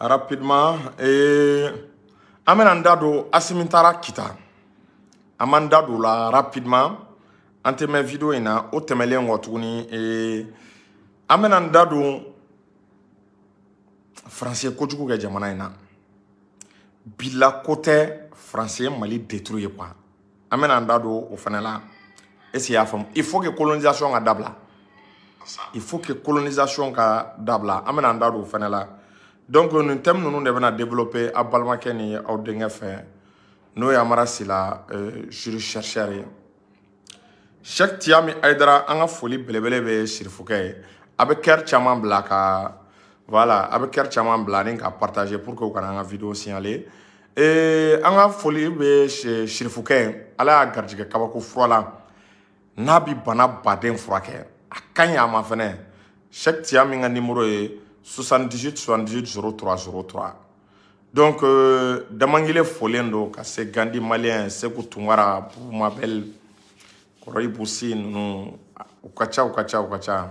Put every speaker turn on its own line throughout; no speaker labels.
rapidement ee eh, an bɛna n da don asimi taara kita an m'an da don o la rapidement an tɛ mɛn video in na o tɛmɛlen kɔ tuguni ee eh, an bɛna n da don faransi kojugu kɛ jamana in na bila ko tɛ faransi ye mali deturu ye kuwa an bɛna an da don o fana la est-ce y'a faamu il faut que colonisation ka dabila il faut que colonisation ka dabila an bɛna an da don o fana la donc nin thème ninnu de bɛna développer aw balimakɛ ni aw denkɛ fɛ n'o ye amara sila euh, jury chercheur ye Cheikh Tiami Aydara an ka foli belebele bɛ sirifukɛ ye a bɛ kɛri caman bila ka voilà a bɛ kɛri caman bila ni ka partager pour que u kana an ka video signaler ee an ka foli bɛ sirifukɛ ye ala y'a garijɛgɛ kabako fura la n'a bɛ bana baden furakɛ a ka ɲi a ma fɛnɛ sɛki tiya min ka nimoro ye 78 78 03 03 donc euh, damankile folen don ka se gandi maliyɛn seku tunkara bubumabɛli kɔrɔ ibusi ninnu u ka ca u ka ca u ka ca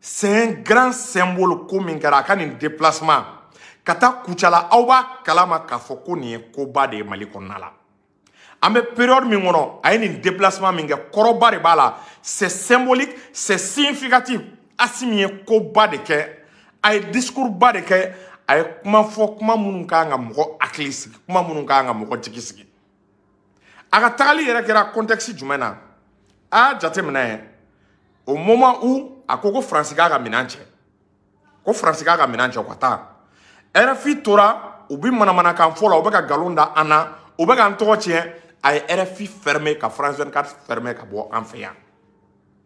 c'est un grand symbole ko min kɛra a ka nin déplacement ka taa kucala aw b'a kalama k'a fɔ ko nin ye koba de ye mali kɔnɔna la an bɛ période min kɔnɔ a ye nin déplacement min kɛ kɔrɔba de b'a la c'est symbolique c'est significatif asimi ye koba de kɛ a ye discours ba de kɛ a ye kuma fɔ kuma minnu ka kan ka mɔgɔ hakili sigi kuma minnu ka kan ka mɔgɔ jigi sigi a ka tagali yɛrɛ kɛra contexte jumɛn na a y'a jateminɛ ye au moment où a ko ko faransi k'a ka minɛn cɛ ko faransi k'a ka minɛn cɛ u ka taa rfi tora u bɛ manamanakan fɔ la u bɛ ka nkalon da an na u bɛ k'an tɔgɔ tiɲɛ a ye rfi ferme ka france 24 ferme ka bɔ an fɛ yan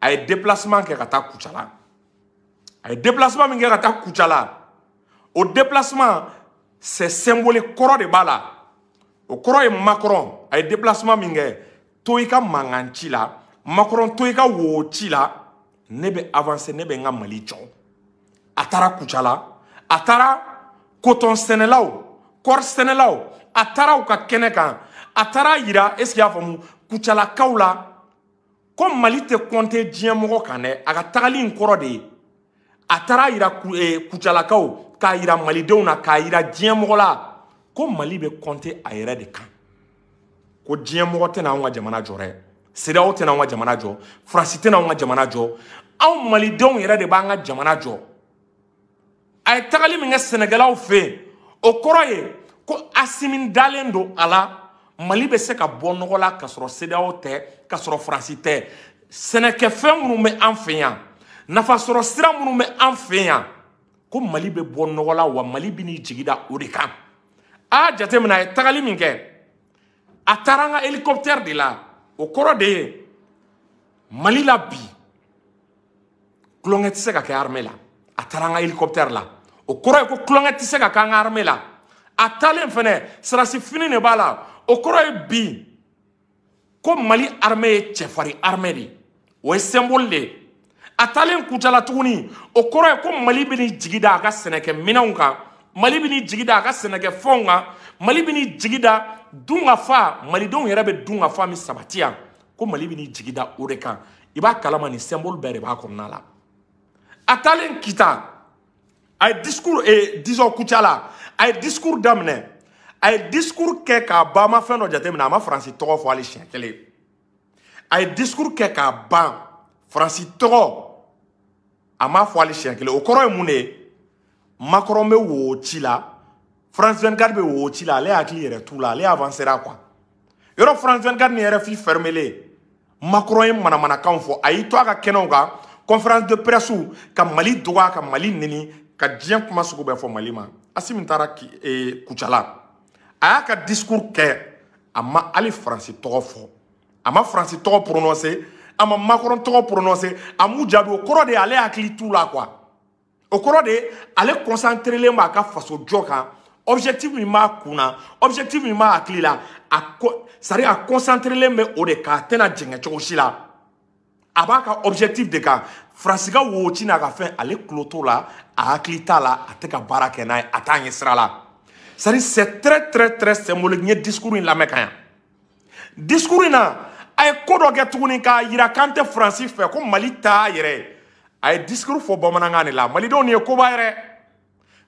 a ye déplacement kɛ ka taa kucala a ye déplacement min kɛ ka taa kucala o déplacement c'est symbolique kɔrɔ de b'a la o kɔrɔ ye makɔrɔn a ye déplacement min kɛ to i ka mankan ci la makɔrɔn to i ka wo ci la ne bɛ avancer ne bɛ n ka mali jɔ a taara kucala a taara kotɔn sɛnɛlaw kɔri sɛnɛlaw a taara u ka kɛnɛ kan a taara yira est ce que y'a faamu kucalakaw la ko mali tɛ kɔnte diɲɛ mɔgɔ kan dɛ a ka tagali in kɔrɔ de ye a taara yira eh, kucalakaw k'a yira malidenw na k'a yira diɲɛ mɔgɔ la ko mali bɛ kɔnte a yɛrɛ de kan ko diɲɛ mɔgɔ tɛna anw ka jamana jɔ dɛ sedeaw tɛna anw ka jamana jɔ faransi tɛna anw ka jamana jɔ anw malidenw yɛrɛ de b'an ka jamana jɔ a ye tagali min kɛ sɛnɛkɛlaw fɛ yen o kɔrɔ ye ko asimi dalen don a la mali bɛ se ka bɔ nɔgɔ la ka sɔrɔ sedeyaw tɛ ka sɔrɔ faransi tɛ sɛnɛkɛfɛn minnu bɛ an fɛ yan nafasɔrɔ sira minnu bɛ an fɛ yan ko mali bɛ bɔ nɔgɔ la wa mali bɛ n'i jigi da o de kan a jateminɛ a ye tagali min kɛ a taara an ka helicoptère de la o kɔrɔ de ye mali la bi tulonkɛ tɛ se ka kɛ armée la a taara an ka hélicoptère la o kɔrɔ ye ko tulonkɛ tɛ se ka kɛ an ka armée la a taalen fɛnɛ sarasi fini de b'a la o kɔrɔ ye bi ko mali armée ye cɛfarin armée de ye o ye symbole de ye a taalen kucala tuguni o kɔrɔ ye ko mali bɛ ni jigi da a ka sɛnɛkɛ minɛnw kan mali bɛ ni jigi da a ka sɛnɛkɛ fɛnw kan mali bɛ ni jigi da dun ka fa malidenw yɛrɛ bɛ dun ka fa min sabati yan ko mali bɛ n'i jigi da o de kan i b'a kalama nin symbole bɛɛ de b'a kɔnɔna la a taalen kita a ye discours eh, disons kuca la a ye discours daminɛ a ye discours kɛ k'a ban ma fɛn dɔ jateminɛ a ma faransi tɔgɔ fɔ hali siɲɛ kelen a ye discours kɛ k'a ban faransi tɔgɔ a m'a fɔ hali siɲɛ kelen o kɔrɔ ye mun de ye makɔrɔn bɛ wo ci la France 24 bɛ wo ci la ale hakili yɛrɛ t'u la ale avancera quoi yɔrɔ France 24 ni RFI fermelen Macron ye manamanakanw fɔ a y'i to a ka kɛnɛw kan conférence de presse ka Mali dɔgɔya ka Mali neni ka diɲɛ kuma sugu bɛɛ fɔ Mali ma Assimi taara eh, Kucala a y'a ka discours kɛ a ma hali France tɔgɔ fɔ a ma France tɔgɔ prononcer a ma Macron tɔgɔ prononcer a m'u jaabi o kɔrɔ de ye ale hakili t'u la quoi o kɔrɔ de ale concentrelen b'a ka faso jɔ kan objectif min b'a kun na objectif min b'a hakili la a ko sari a concentrelen bɛ o de kan a tɛna jɛngɛ cogo si la a b'a ka objectif de kan faransi ka wo ti n'a ka fɛn ale tulo t'o la a hakili t'a la a tɛ ka baara kɛ n'a ye a t'a ɲɛ sira la sari c'est très très très symbolique n ye discours in lamɛn ka yan discours in na a ye ko dɔ kɛ tuguni k'a yira k'an tɛ faransi fɛ ko mali t'a yɛrɛ ye a ye discours fɔ bamanankan de la malidenw nin ye koba yɛrɛ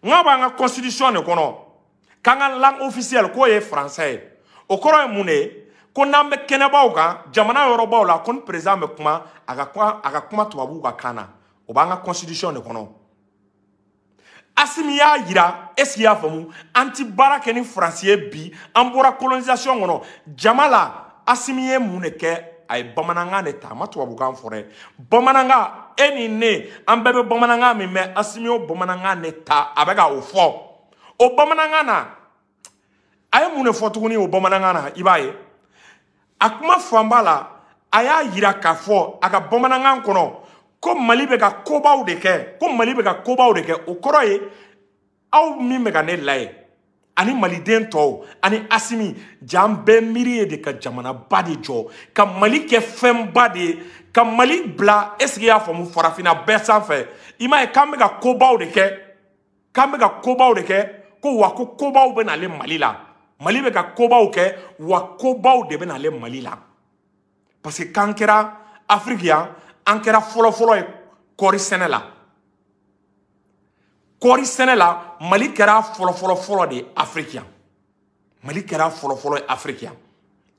n k'a b'an ka constitution de kɔnɔ k'an ka langue officielle k'o ye français ye o kɔrɔ ye mun de ye ko n'an bɛ kɛnɛbaw kan jamana yɔrɔbaw la ko ni président bɛ kuma a ka kuma a ka kuma tubabuw ka kan na o b'an ka constitution de kɔnɔ asimi y'a yira esigi y'a faamu an ti baara kɛ ni faransi ye bi an bɔra colonisation kɔnɔ jama la asimi ye mun de kɛ a ye bamanankan de ta a ma tubabukan fɔ dɛ bamanankan e ni ne an bɛɛ bɛ bamanankan min mɛn asimi y'o bamanankan de ta a bɛ ka o fɔ o bamanankan na a ye mun de fɔ tuguni o bamanankan na i b'a ye a kuma fanba la a y'a yira k'a fɔ a ka bamanankan kɔnɔ ko mali bɛ ka kobaw de kɛ ko mali bɛ ka kobaw de kɛ o kɔrɔ ye aw min bɛ ka ne layɛ ani maliden tɔw ani asimi jan bɛɛ miiri ye de ka jamanaba de jɔ ka mali kɛ fɛnba de ye ka mali bila esigi y'a faamu farafinna bɛɛ sanfɛ i m'a ye k'an bɛ ka kobaw de kɛ k'an bɛ ka kobaw de kɛ ko wa ko kobaw bɛ n'ale mali la mali bɛ ka kobaw kɛ wa kobaw de bɛ n'ale mali la parce que k'an kɛra afiriki yan an kɛra fɔlɔfɔlɔ ye kɔɔri sɛnɛ la kɔɔri sɛnɛ la mali kɛra fɔlɔfɔlɔfɔlɔ de ye afiriki yan mali kɛra fɔlɔfɔlɔ ye afiriki yan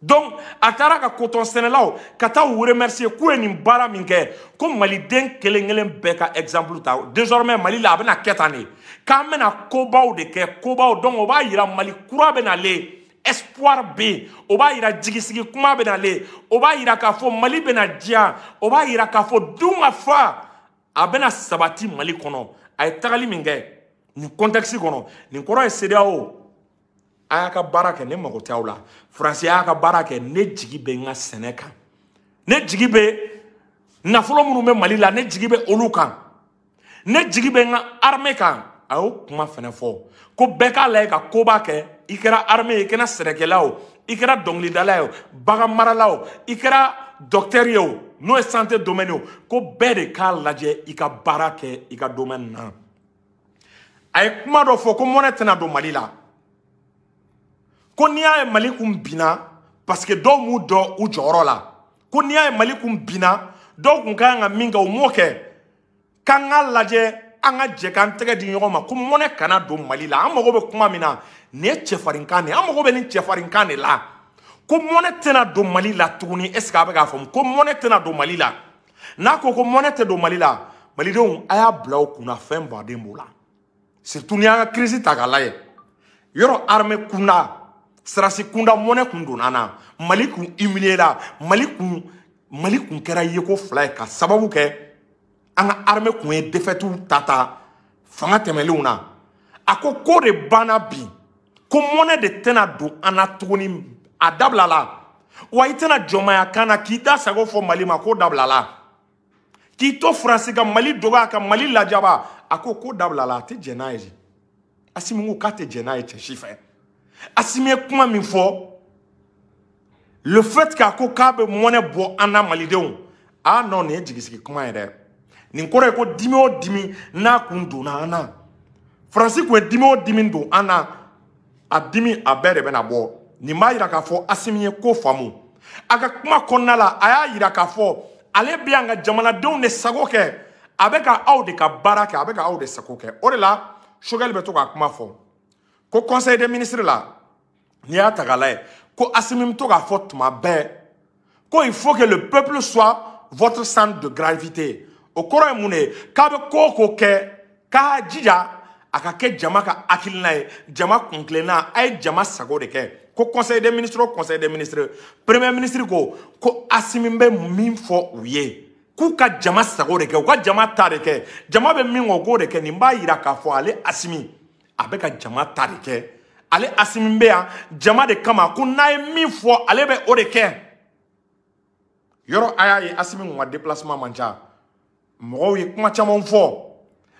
donc a taara ka kotɔn sɛnɛlaw ka taa u remercier k'u ye nin baara min kɛ ko maliden kelen kelen bɛɛ ka exemple ta désormais mali la a bɛna kɛ tan de k'an bɛna kobaw de kɛ kobaw donc o b'a yira mali kura bɛna le espoir bɛ yen o b'a yira jigisigi kuma bɛna le o b'a yira k'a fɔ mali bɛna diya o b'a yira k'a fɔ dun ka fa a bɛna sabati mali kɔnɔ a ye tagali min kɛ nin kɔntɛkisi kɔnɔ nin kɔrɔ ye sedeyawo a y'a ka baara kɛ ne mago tɛ aw la faransi y'a ka baara kɛ ne jigi bɛ n ka sɛnɛ kan ne jigi bɛ nafolo minnu bɛ mali la ne jigi bɛ olu kan ne jigi bɛ n ka arme kan a y'o kuma fana fɔ ko bɛɛ k'a layɛ ka koba kɛ i kɛra arme ye i kɛra sɛnɛkɛla o i kɛra dɔnkilidala ye o bagan marala o i kɛra dɔktɛri ye o n'o ye sante domɛni o ko bɛɛ de k'a lajɛ i ka baara kɛ i ka domɛni na a ye kuma dɔ fɔ ko mɔnɛ tɛna don mali la ko n'i y'a ye mali kun binna paseke dɔw m'u dɔ u jɔyɔrɔ la ko n'i y'a ye mali kun binna dɔw kun ka kan ka min kɛ u m'o kɛ k'an ka lajɛ an ka jɛ k'an tɛgɛ di ɲɔgɔn ma ko mɔnɛ kana don mali la an mago bɛ kuma min na nin ye cɛfarinkan de ye an mago bɛ nin cɛfarinkan de la ko mɔnɛ tɛna don mali la tuguni est ce que a bɛ k'a faamu ko mɔnɛ tɛna don mali la n'a ko ko mɔnɛ tɛ don mali la malidenw a y'a bila u kunna fɛn baden b'o la surtout ni y'an ka kirisi ta k'a lajɛ yɔrɔ arme kunda sarasi kunda mɔnɛ kun donna na mali kun humiliera mali kun mali kun kɛra yeko fila ye ka sababu kɛ an ka arme kun ye defɛtiw ta ta fanga tɛmɛlenw na a ko ko de banna bi ko mɔnɛ de tɛna don an na tuguni a dabila la wa i tɛna jɔnmaya kan na k'i da sago fɔ mali ma ko dabila la k'i to faransi ka mali dɔgɔya ka mali lajaba a ko ko dabila la a tɛ jɛn n'a ye asimi ko k'a tɛ jɛ n'a ye cɛ si fɛ asimi ye kuma min fɔ le fait k'a ko k'a bɛ mɔnɛ bɔ an na malidenw a nɔ nin ye jigisigi kuma ye dɛ nin kɔrɔ ye ko dimi o dimi n'a kun donna an na faransi kun ye dimi o dimi don an na a dimi a bɛɛ de bɛna bɔ nin b'a yira k'a fɔ asimi ye ko faamu a ka kuma kɔnɔna la a y'a yira k'a fɔ ale bɛ yan ka jamanadenw de sago kɛ a bɛ ka aw de ka baara kɛ a bɛ ka aw de sago kɛ o de la sogɛli bɛ to k'a kuma fɔ ko conseil des ministres la n'i y'a ta k'a lajɛ ko asimi bɛ to k'a fɔ tuma bɛɛ ko il faut que le peuple soit votre centre de gravité o kɔrɔ ye mun de ye k'a bɛ ko o ko kɛ k'a jija a ka kɛ jama ka hakilina ye jama kuntilenna a ye jama sago de kɛ ko conseil des ministres o conseil des ministres premier ministre ko ko asimi bɛ min fɔ u ye k'u ka jama sago de kɛ u ka jama ta de kɛ jama bɛ min kɔ u k'o de kɛ nin b'a jira k'a fɔ ale asimi a bɛ ka jama ta de kɛ ale asimi bɛ yan jama de kama ko n'a ye min fɔ ale bɛ o de kɛ yɔrɔ a y'a ye asimi kun ka déplacement man ca mɔgɔw ye kuma caman fɔ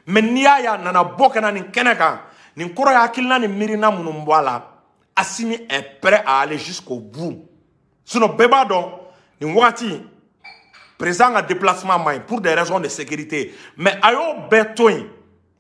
mɛ n'i y'a ye a nana bɔ ka na nin kɛnɛ kan nin kɔrɔ ye hakilina ni miirina minnu bɔ a la asimi est prêt à aller jusqu'au bout sinon bɛɛ b'a dɔn nin wagati président ka déplacement man ɲi pour des raisons de sécurité mais a y'o bɛɛ to yen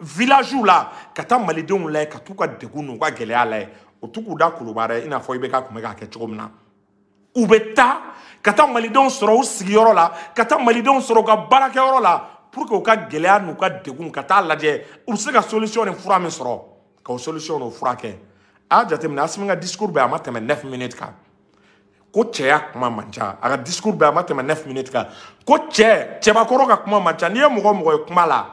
village la ka taa malidenw layɛ ka t'u ka degun n'u ka gɛlɛya layɛ o t'u k'u da koloba dɛ i n'a fɔ i bɛ ka kun bɛ k'a kɛ cogo min na u bɛ taa ka taa malidenw sɔrɔ u sigiyɔrɔ la ka taa malidenw sɔrɔ u ka baarakɛyɔrɔ la pour que u ka gɛlɛya n'u ka degun ka taa lajɛ u bɛ se ka solution ni fura min sɔrɔ ka o solution n'o fura kɛ a y'a jateminɛ asimi ka discours bɛɛ a ma tɛmɛ 9 minutes kan ko cɛya kuma man ca a ka discours bɛɛ a ma tɛmɛ 9 minutes kan ko cɛ cɛbakɔrɔ ka kuma man ca n'i ye mɔgɔ mɔgɔ ye kuma la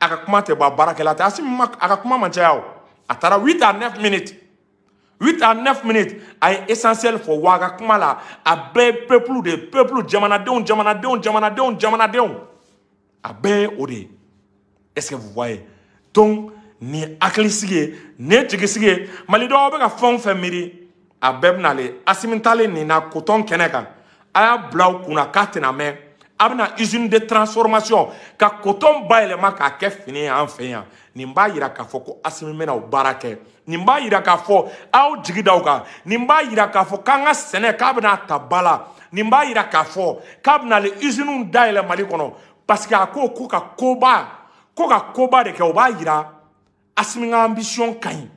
a ka kuma tɛ bɔ a baarakɛla tɛ a si ma a ka kuma man caya o a taara huit à neuf minutes huit à neuf minutes a ye essentiel fɔ wa a ka kuma la a bɛɛ ye peuple de ye peuple jamanadenw jamanadenw jamanadenw jamanadenw a bɛɛ ye o de ye est ce que vous voyez donc nin ye hakilisigi ye nin ye jigisigi ye mali dɔw bɛ ka fɛn o fɛn miiri a bɛɛ bɛna le asimi talen nin na kotɔn kɛnɛ kan a y'a bila u kunna k'a tɛna mɛn a bɛna usine de transformation ka kotɔn bayɛlɛma k'a kɛ fini ye an fɛ yan nin b'a yira k'a fɔ ko asimi bɛna o baara kɛ nin b'a yira k'a fɔ aw jigi da o kan nin b'a yira k'a fɔ k'an ka sɛnɛ k'a bɛna ta ba la nin b'a yira k'a fɔ k'a bɛna le usiniw dayɛlɛ mali kɔnɔ parce que a ko ko ka koba ko ka koba de kɛ o b'a yira asimi ka ambition ka ɲi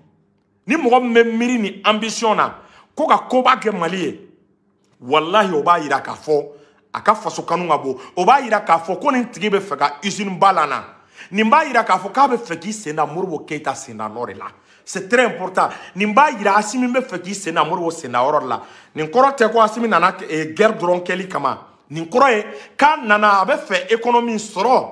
ni mɔgɔ min bɛ miiri ni ambition na ko ka koba kɛ mali ye walahi o b'a yira k'a fɔ a ka faso kanu ka bon o b'a yira k'a fɔ ko nin tigi bɛ fɛ ka usine ba la na nin b'a yira k'a fɔ k'a bɛ fɛ k'i sen da moribo keyita sen da nɔ de la c'est très important nin b'a yira asimi bɛ fɛ k'i sen da moribo sen da yɔrɔ de la nin kɔrɔ tɛ ko asimi nana eh, guerre dɔrɔn kɛli kama nin kɔrɔ ye k'a nana a bɛ fɛ économie sɔrɔ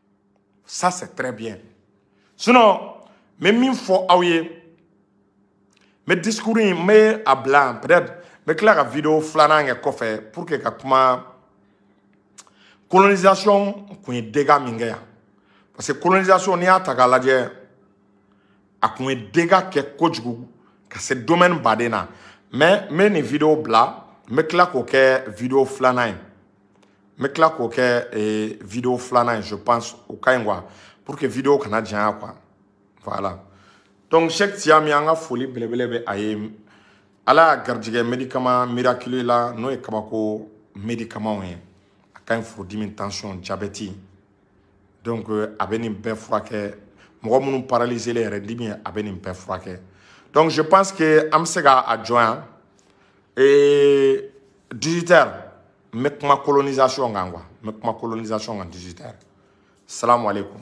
ça c'est très bien sinon n bɛ min fɔ aw ye n bɛ discours in n bɛ a bila yan peut-être n bɛ tila ka video filanan kɛ kɔfɛ pour que ka kuma colonisation kun ye dégâts min kɛ yan parce que colonisation n'i y'a ta k'a lajɛ a kun ye dégâts kɛ kojugu ka se domaine baden na mais n bɛ nin video bila n bɛ tila k'o kɛ video filanan ye. n bɛ tila k'o kɛ eh, video filanan ye je pense o ka ɲi quoi pour que video kana janya quoi voilà donc Cheikh Tiami an ka foli belebele bɛ a ye ala y'a garijɛgɛ medikama miraculeux la n'o ye kabako medikamanw ye a ka ɲi furudimi tension diabɛti donc euh, a bɛ nin bɛɛ furakɛ mɔgɔ minnu paralysele yɛrɛ dimi ye a bɛ nin bɛɛ furakɛ donc je pense que an bɛ se ka a jɔ yan 18 heures n bɛ kuma colonisation kan quoi n bɛ kuma colonisation kan 18 heures salamu aleykum